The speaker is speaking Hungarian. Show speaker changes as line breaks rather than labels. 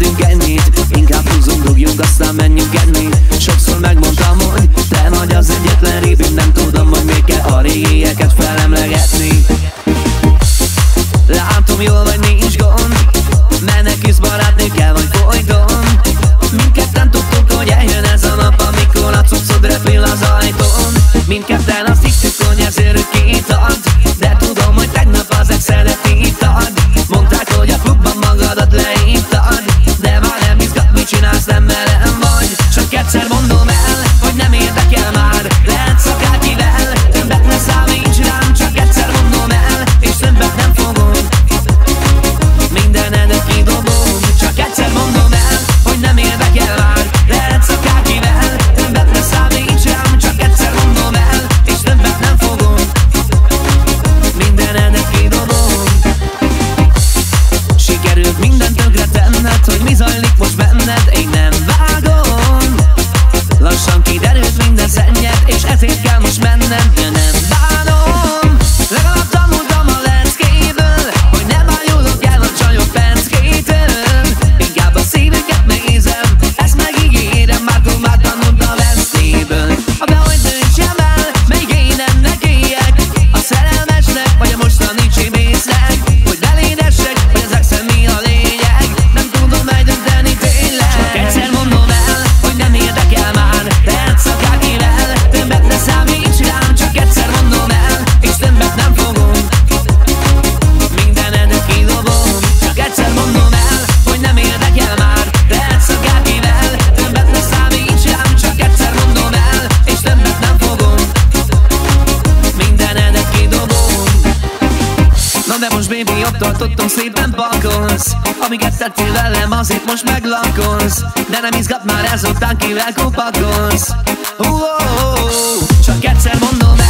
Edünk ennyit, inkább húzunk, dugjunk, aztán menjünk enni. Sokszor megmondtam, hogy te vagy az egyetlen rébim Nem tudom, hogy még kell a régieket felemlegetni. Látom, jól vagy, nincs gond. Menekülsz kell vagy folyton. Mindketten tudtuk, hogy eljön ez a nap Amikor a cuccod repül az ajtón. Mindketten azt hittük, hogy ezért megtartottam szépen pakolsz Amiket tettél velem azért most meglakolsz De nem izgat már ezután kivel kopakolsz. Oh, oh, Csak egyszer mondom